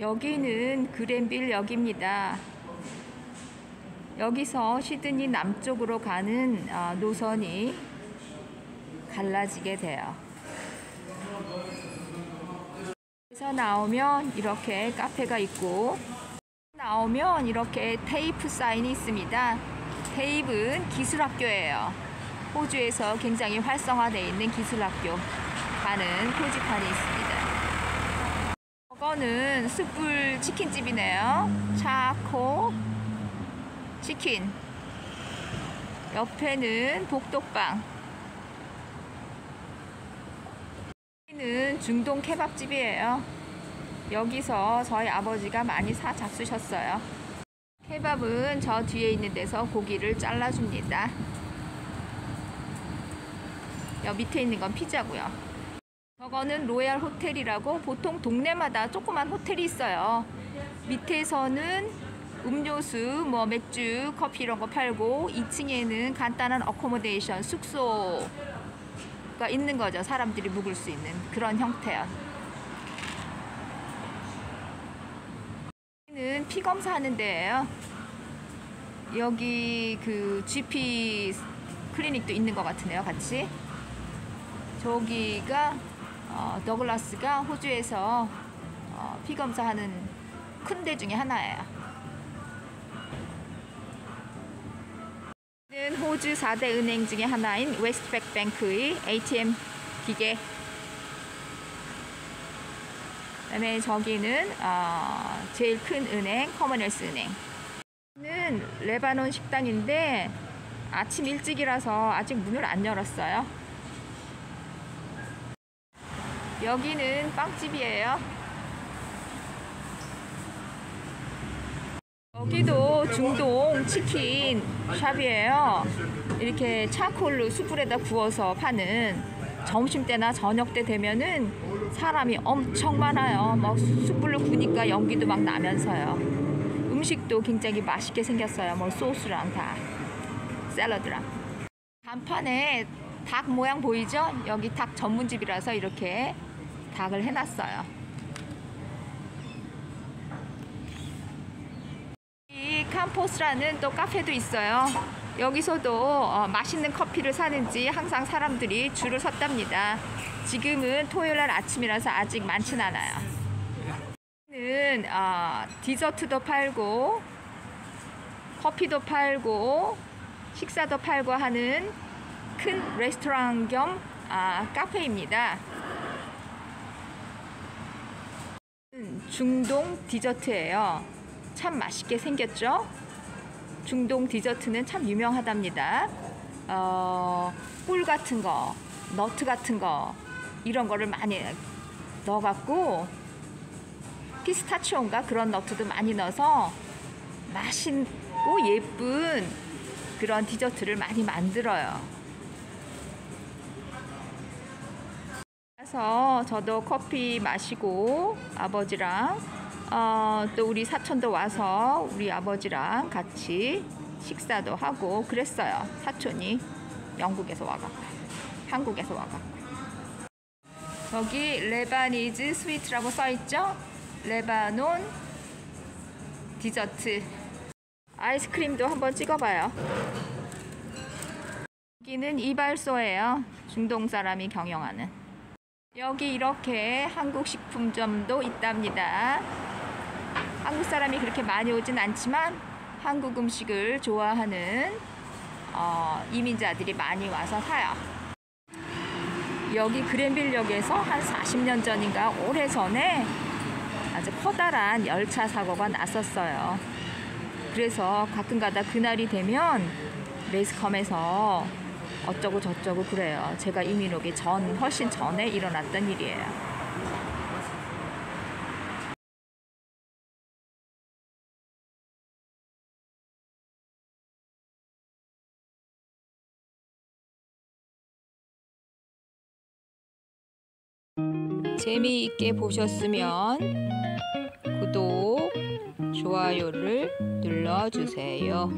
여기는 그랜빌역입니다. 여기서 시드니 남쪽으로 가는 어, 노선이 갈라지게 돼요. 그래서 나오면 이렇게 카페가 있고 나오면 이렇게 테이프 사인이 있습니다. 테이프는 기술학교예요. 호주에서 굉장히 활성화되어 있는 기술학교 가는 표지판이 있습니다. 저거는 숯불 치킨집이네요. 차코 치킨. 옆에는 복덕빵. 여기는 중동 케밥집이에요. 여기서 저희 아버지가 많이 사 잡수셨어요. 케밥은 저 뒤에 있는 데서 고기를 잘라줍니다. 여 밑에 있는 건 피자고요. 저거는 로얄 호텔이라고 보통 동네마다 조그만 호텔이 있어요. 밑에서는 음료수, 뭐 맥주, 커피 이런 거 팔고 2층에는 간단한 accommodation 숙소가 있는 거죠. 사람들이 묵을 수 있는 그런 형태요. 여기는 피 검사하는 데예요. 여기 그 GP 클리닉도 있는 것 같으네요, 같이. 저기가 어, 더글라스가 호주에서 어, 피 검사하는 큰데 중에 하나예요. 는 호주 4대 은행 중에 하나인 Westpac Bank의 ATM 기계. 그다음에 저기는 어, 제일 큰 은행 Commonwealth 은행. 는 레바논 식당인데 아침 일찍이라서 아직 문을 안 열었어요. 여기는 빵집이에요. 여기도 중동 치킨 샵이에요. 이렇게 차콜로 숯불에다 구워서 파는 점심 때나 저녁 때 되면은 사람이 엄청 많아요. 막 숯불로 구니까 연기도 막 나면서요. 음식도 굉장히 맛있게 생겼어요. 뭐 소스랑 다 샐러드랑. 간판에 닭 모양 보이죠? 여기 닭 전문집이라서 이렇게 닭을 해놨어요. 이 캄포스라는 또 카페도 있어요. 여기서도 어, 맛있는 커피를 사는지 항상 사람들이 줄을 섰답니다. 지금은 토요일 날 아침이라서 아직 많진 않아요. 는 어, 디저트도 팔고 커피도 팔고 식사도 팔고 하는 큰 레스토랑 겸 아, 카페입니다. 중동 디저트예요. 참 맛있게 생겼죠? 중동 디저트는 참 유명하답니다. 어, 꿀 같은 거, 너트 같은 거 이런 거를 많이 넣어갖고 피스타치오인가 그런 너트도 많이 넣어서 맛있고 예쁜 그런 디저트를 많이 만들어요. 그래서 저도 커피 마시고 아버지랑 어, 또 우리 사촌도 와서 우리 아버지랑 같이 식사도 하고 그랬어요. 사촌이 영국에서 와갖고 한국에서 와갖고 여기 Lebanese sweets라고 써있죠? 레바논 디저트 아이스크림도 한번 찍어봐요. 여기는 이발소예요. 중동 사람이 경영하는. 여기 이렇게 한국 식품점도 있답니다. 한국 사람이 그렇게 많이 오진 않지만 한국 음식을 좋아하는 어, 이민자들이 많이 와서 사요. 여기 그랜빌역에서 한 40년 전인가 오래전에 아주 커다란 열차 사고가 났었어요. 그래서 가끔가다 그날이 되면 매스컴에서 어쩌고 저쩌고 그래요. 제가 이민 오기 전 훨씬 전에 일어났던 일이에요. 재미있게 보셨으면 구독, 좋아요를 눌러주세요.